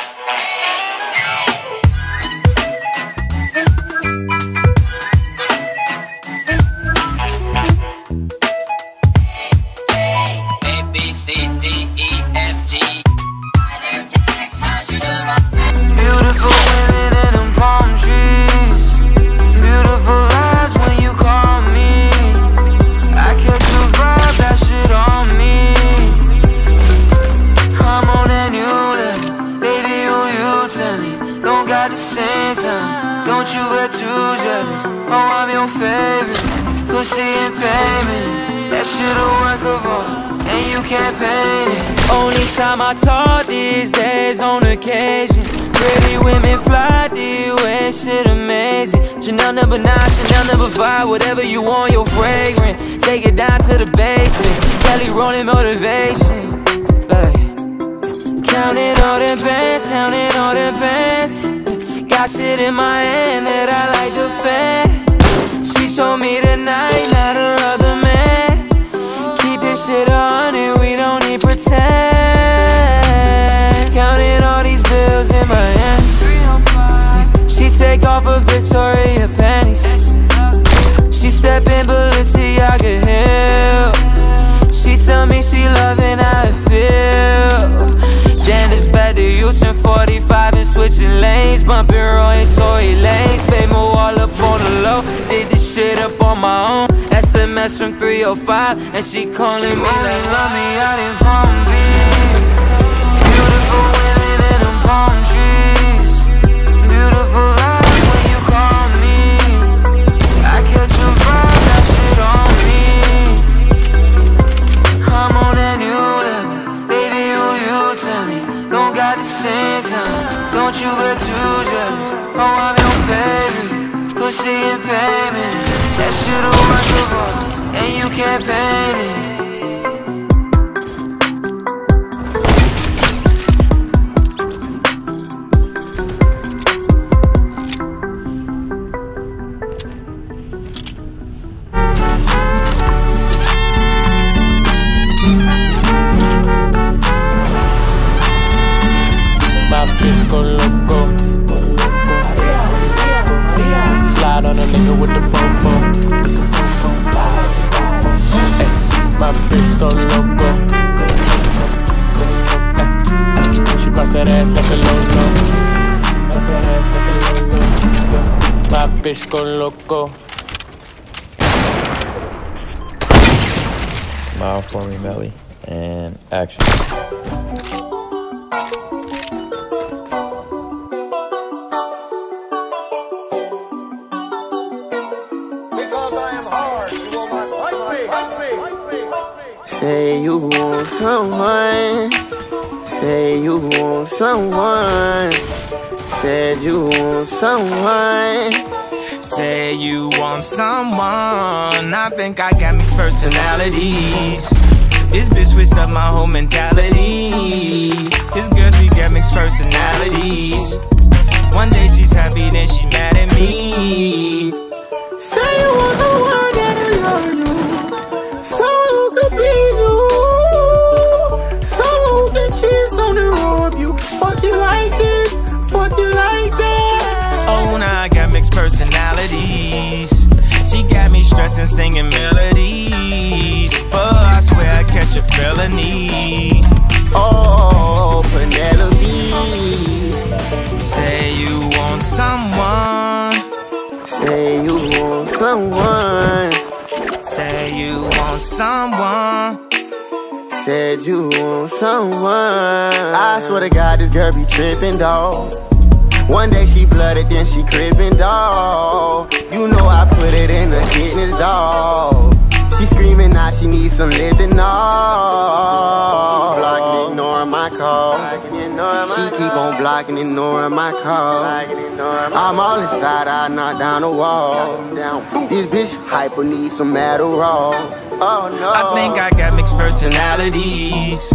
Yeah. Oh, your favorite. Pussy and payment. That shit a work of art. And you can't paint it. Only time I talk these days on occasion. Pretty women fly the way, shit amazing. Chanel number nine, Chanel number five, whatever you want, you're fragrant. Take it down to the basement. Kelly rolling motivation. Shit in my hand that I like bumping Roy and Tory Lanez. Babe, my wall up on the low, did this shit up on my own. SMS from 305, and she calling me like, love me out in Palm Beach. Beautiful women in them palm trees. Beautiful eyes when you call me. I catch a vibe, that shit on me. I'm on that new level. Baby, who you tell me? Don't got the same time. Don't you get too. Oh, I'm your favorite. Pussy and payment. That shit work of art. And you can't paint nigga with the fofo. My bitch so loco. Ay, She bust that ass like a. My bitch go loco. Smile for me, Melly, and action. Say you want someone. Say you want someone. Said you want someone. Say you want someone. I think I got mixed personalities. This bitch switched up my whole mentality. This girl, she got mixed personalities. One day she's happy, then she mad at me. Say you want singing melodies. Oh, I swear I catch a felony. Oh, Penelope. Say you want someone. Say you want someone. Say you want someone. Said you want someone. I swear to God, this girl be tripping, dawg. One day she blooded, then she crippin', dawg. You know I put it in the kidneys, dawg. She screaming now she needs some living, dawg. She blocking, ignoring my call. She keep on blocking, ignoring my call. I'm all inside, I knock down the wall. This bitch hyper needs some Adderall. Oh no. I think I got mixed personalities.